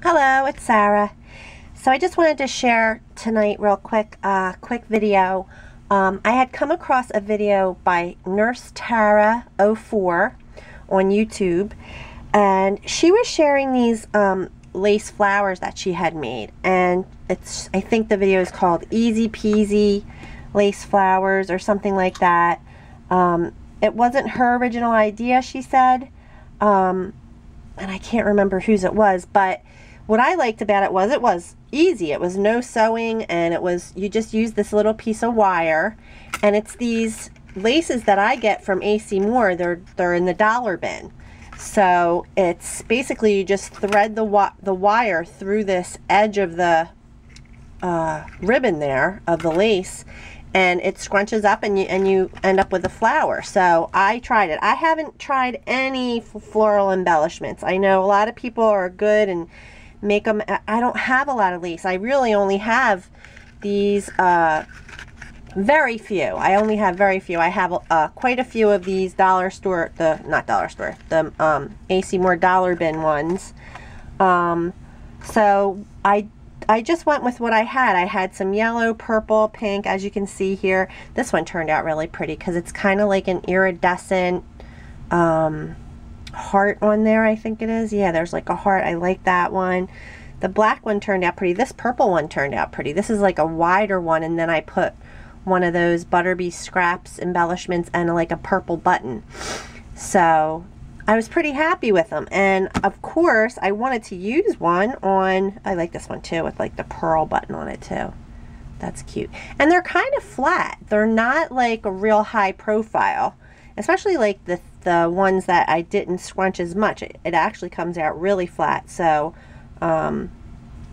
Hello, it's Sarah. So I just wanted to share tonight real quick, a uh, quick video. Um, I had come across a video by Nurse Tara04 on YouTube and she was sharing these um, lace flowers that she had made and it's I think the video is called Easy Peasy Lace Flowers or something like that. Um, it wasn't her original idea, she said. Um, and I can't remember whose it was, but what I liked about it was it was easy. It was no sewing and it was, you just use this little piece of wire and it's these laces that I get from AC Moore. They're, they're in the dollar bin. So it's basically you just thread the, wi the wire through this edge of the uh, ribbon there of the lace and it scrunches up and you and you end up with a flower so I tried it I haven't tried any floral embellishments I know a lot of people are good and make them I don't have a lot of lace I really only have these uh, very few I only have very few I have uh, quite a few of these dollar store the not dollar store the um, AC Moore dollar bin ones um, so I I just went with what I had. I had some yellow, purple, pink, as you can see here. This one turned out really pretty because it's kind of like an iridescent um, heart on there, I think it is. Yeah, there's like a heart. I like that one. The black one turned out pretty. This purple one turned out pretty. This is like a wider one, and then I put one of those Butterbee scraps embellishments and like a purple button. So I was pretty happy with them. And of course, I wanted to use one on, I like this one too, with like the pearl button on it too. That's cute. And they're kind of flat. They're not like a real high profile, especially like the, the ones that I didn't scrunch as much. It, it actually comes out really flat. So, um,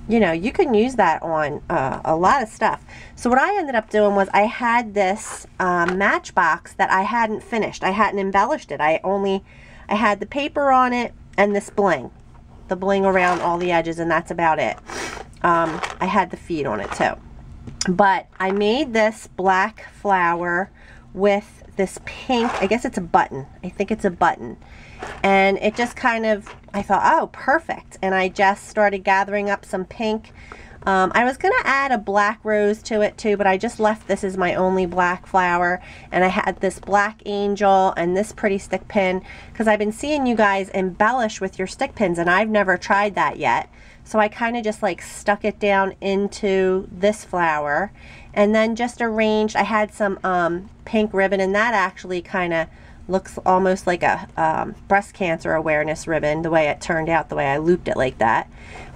you know, you can use that on uh, a lot of stuff. So what I ended up doing was I had this uh, matchbox that I hadn't finished. I hadn't embellished it. I only I had the paper on it and this bling. The bling around all the edges and that's about it. Um, I had the feet on it too. But I made this black flower with this pink, I guess it's a button. I think it's a button. And it just kind of, I thought, oh, perfect. And I just started gathering up some pink um, I was going to add a black rose to it too, but I just left this as my only black flower. And I had this black angel and this pretty stick pin because I've been seeing you guys embellish with your stick pins and I've never tried that yet. So I kind of just like stuck it down into this flower and then just arranged, I had some um, pink ribbon and that actually kind of looks almost like a um, breast cancer awareness ribbon the way it turned out the way I looped it like that.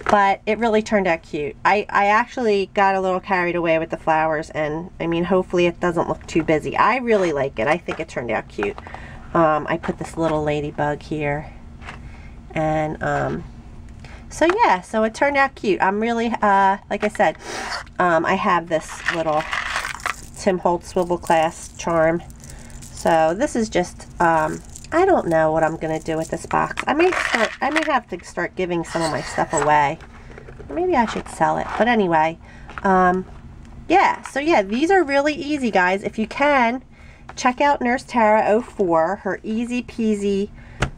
But it really turned out cute. I, I actually got a little carried away with the flowers and I mean hopefully it doesn't look too busy. I really like it. I think it turned out cute. Um, I put this little ladybug here. And um, so yeah so it turned out cute. I'm really uh, like I said um, I have this little Tim Holtz swivel clasp charm so this is just, um, I don't know what I'm going to do with this box. I may start, I may have to start giving some of my stuff away. Maybe I should sell it. But anyway, um, yeah. So yeah, these are really easy, guys. If you can, check out Nurse Tara 04, her easy peasy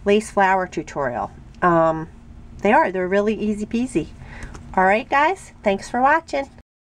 lace flower tutorial. Um, they are. They're really easy peasy. All right, guys. Thanks for watching.